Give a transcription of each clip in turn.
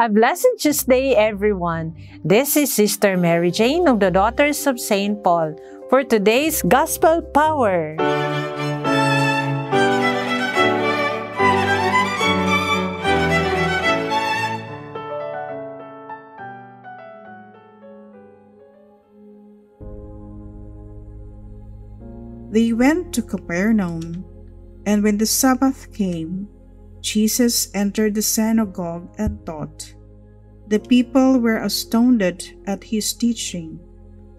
A blessed Tuesday, everyone. This is Sister Mary Jane of the Daughters of St. Paul for today's Gospel Power. They went to Capernaum, and when the Sabbath came, Jesus entered the synagogue and taught. The people were astounded at his teaching,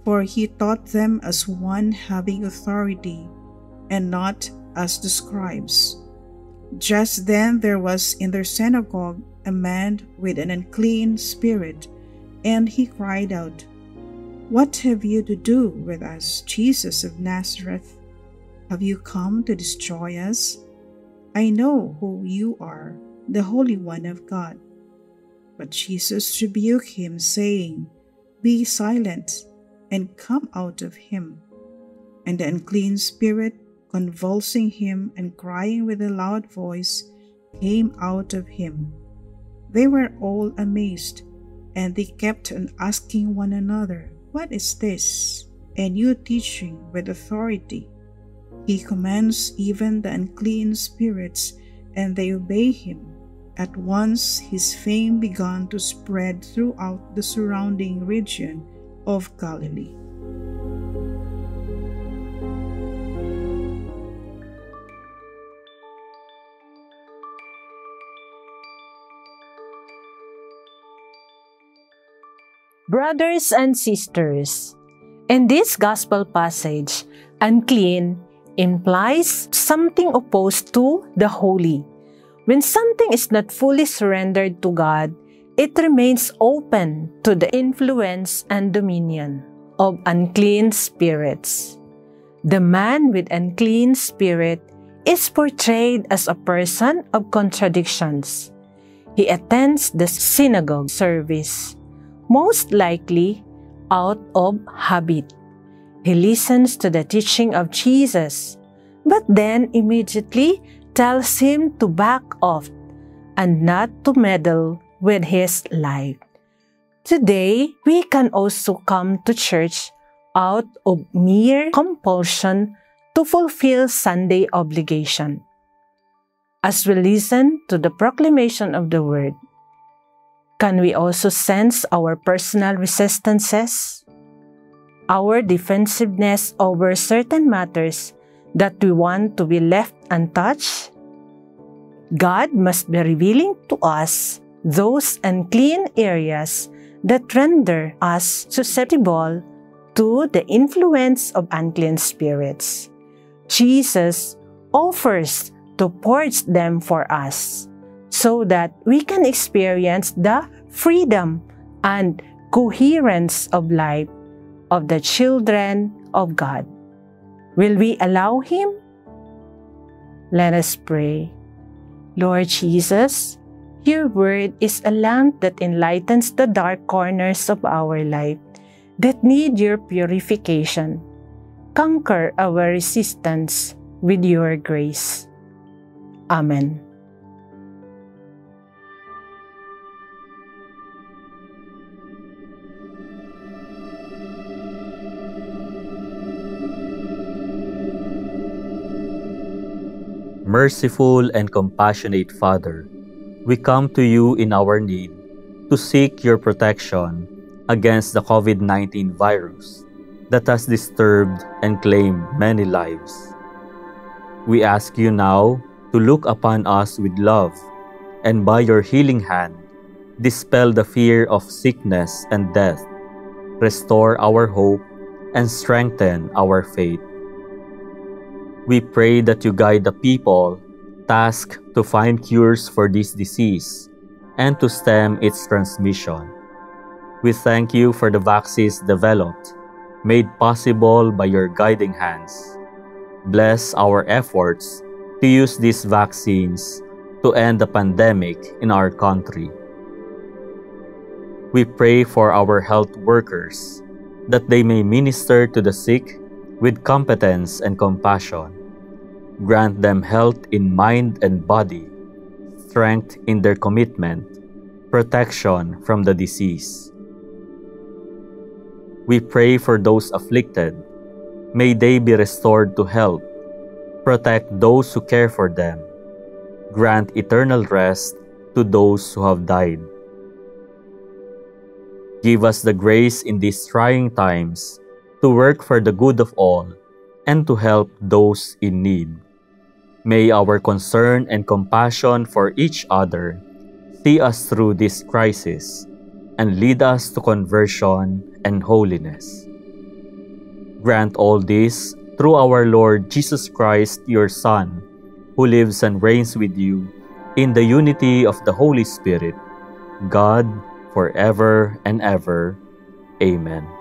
for he taught them as one having authority, and not as the scribes. Just then there was in their synagogue a man with an unclean spirit, and he cried out, What have you to do with us, Jesus of Nazareth? Have you come to destroy us? I know who you are, the Holy One of God. But Jesus rebuked him, saying, Be silent and come out of him. And the unclean spirit, convulsing him and crying with a loud voice, came out of him. They were all amazed, and they kept on asking one another, What is this? A new teaching with authority. He commands even the unclean spirits, and they obey him. At once his fame began to spread throughout the surrounding region of Galilee. Brothers and sisters, in this gospel passage, unclean implies something opposed to the holy. When something is not fully surrendered to God, it remains open to the influence and dominion of unclean spirits. The man with unclean spirit is portrayed as a person of contradictions. He attends the synagogue service, most likely out of habit. He listens to the teaching of Jesus, but then immediately tells him to back off and not to meddle with his life. Today, we can also come to church out of mere compulsion to fulfill Sunday obligation. As we listen to the proclamation of the word, can we also sense our personal resistances? Our defensiveness over certain matters that we want to be left untouched? God must be revealing to us those unclean areas that render us susceptible to the influence of unclean spirits. Jesus offers to purge them for us so that we can experience the freedom and coherence of life of the children of God. Will we allow Him? Let us pray. Lord Jesus, your word is a lamp that enlightens the dark corners of our life that need your purification. Conquer our resistance with your grace. Amen. Merciful and compassionate Father, we come to you in our need to seek your protection against the COVID 19 virus that has disturbed and claimed many lives. We ask you now to look upon us with love and by your healing hand, dispel the fear of sickness and death, restore our hope, and strengthen our faith. We pray that you guide the people tasked to find cures for this disease and to stem its transmission. We thank you for the vaccines developed, made possible by your guiding hands. Bless our efforts to use these vaccines to end the pandemic in our country. We pray for our health workers that they may minister to the sick with competence and compassion. Grant them health in mind and body, strength in their commitment, protection from the disease. We pray for those afflicted. May they be restored to health. Protect those who care for them. Grant eternal rest to those who have died. Give us the grace in these trying times to work for the good of all and to help those in need. May our concern and compassion for each other see us through this crisis and lead us to conversion and holiness. Grant all this through our Lord Jesus Christ, your Son, who lives and reigns with you in the unity of the Holy Spirit, God, forever and ever. Amen.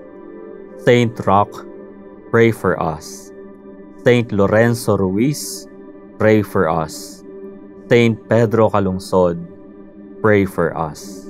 Saint Roch, pray for us. Saint Lorenzo Ruiz, pray for us. Saint Pedro Calungsod, pray for us.